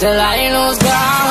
till I lose God.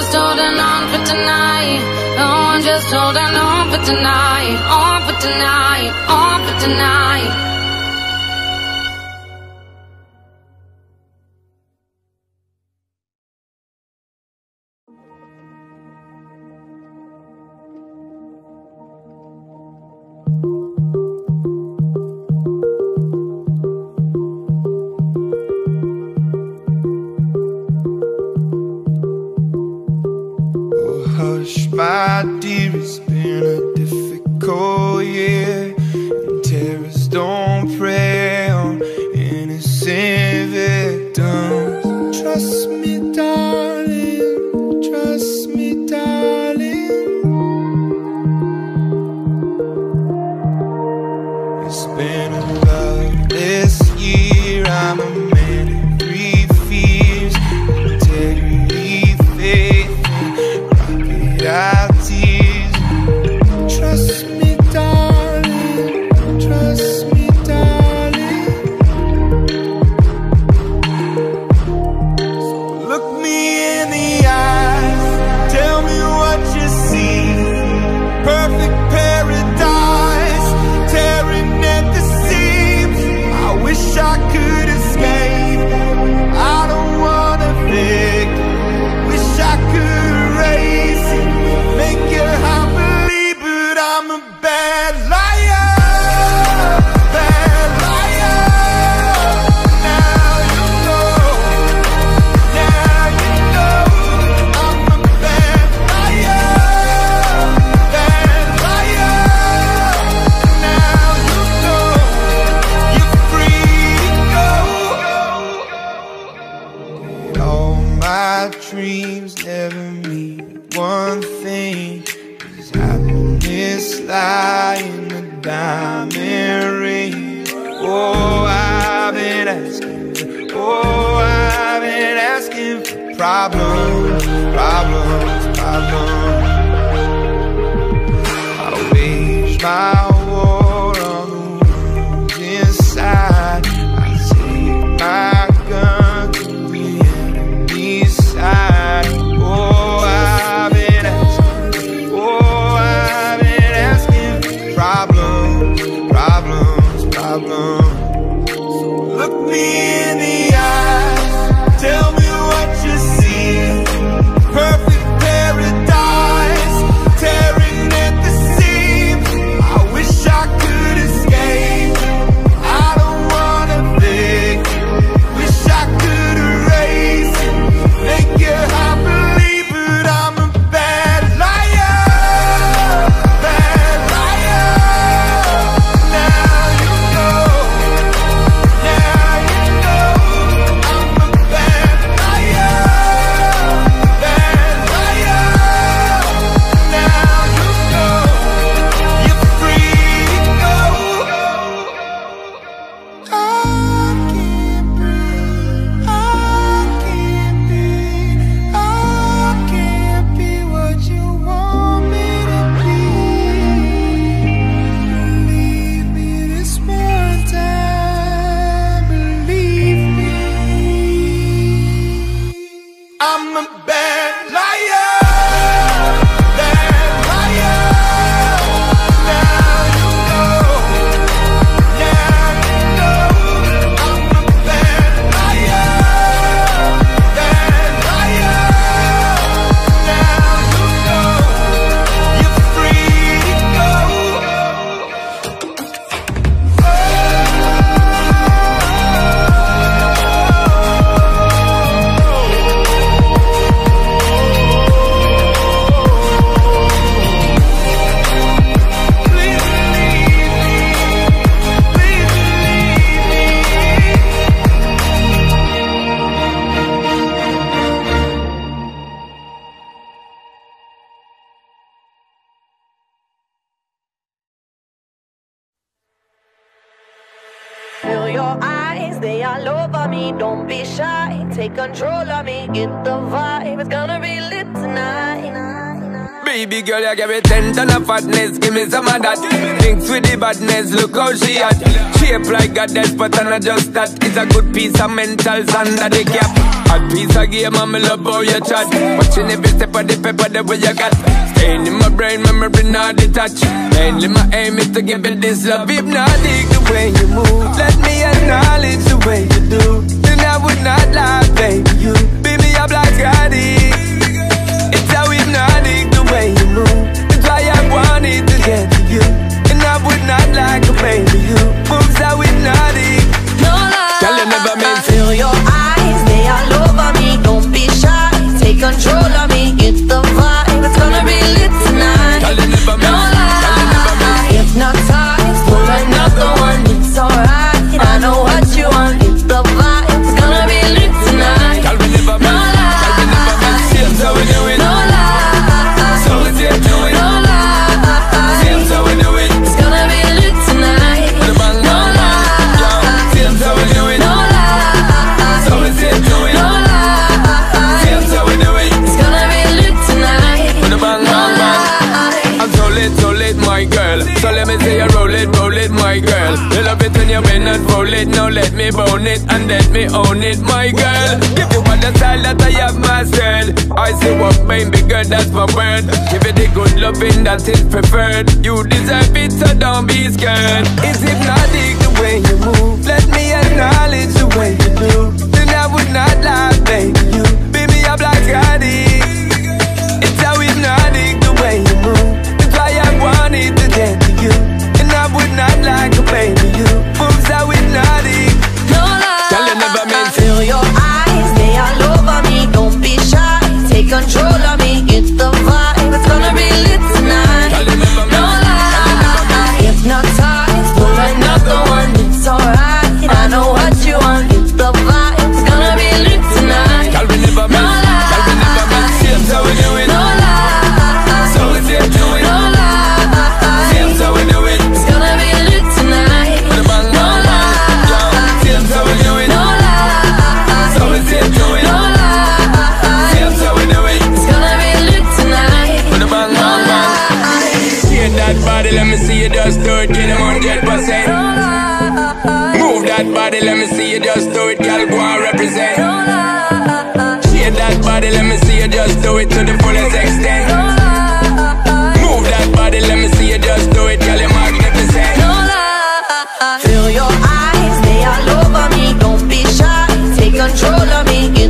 just holding on for tonight. Oh, I'm just holding on for tonight. On for tonight. On for tonight. my dear. It's been a difficult year. our dreams never mean one thing. Cause happiness lies in a diamond ring. Oh, I've been asking, oh, I've been asking for problems, problems, problems. I wage my take control of me. Get the vibe, it's gonna be lit tonight. Baby girl, you give me ten ton of fatness, give me some of that. Mix with the badness, look how she at Shape like a death, but I just that. It's a good piece of mental sand that they cap. A piece of game, I'm love how you chat. Watching every step of the paper, the way you got. Staying in my brain, memory not detached. Mainly my aim is to give you this love Hypnotic the way you move. Let me acknowledge the way you do would not lie, babe. You beat me a black Scotty It's how hypnotic it and let me own it, my girl. Give you all the style that I have myself. I see what made me girl, that's my word. Give you the good loving that is preferred. You deserve it, so don't be scared. It's hypnotic the way you move. Let me acknowledge the way you do. Then I would not lie. control. body, let me see you just do it, girl, go and represent. Shake that body, let me see you just do it to the fullest extent. Move that body, let me see you just do it, girl, you're magnificent. Feel your eyes, they all over me, don't be shy, take control of me.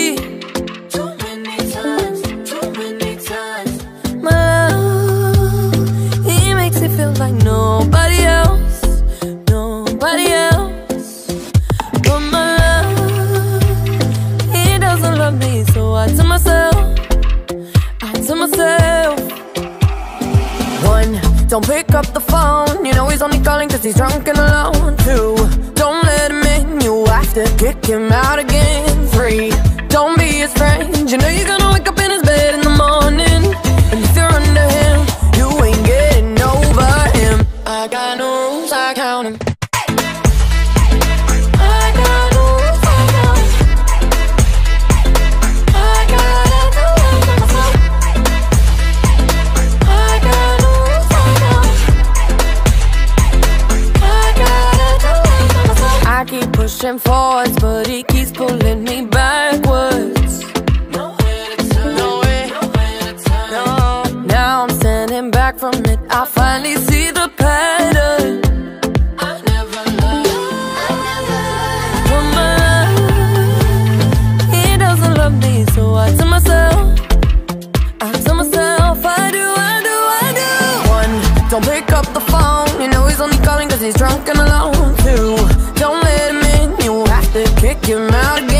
You're out.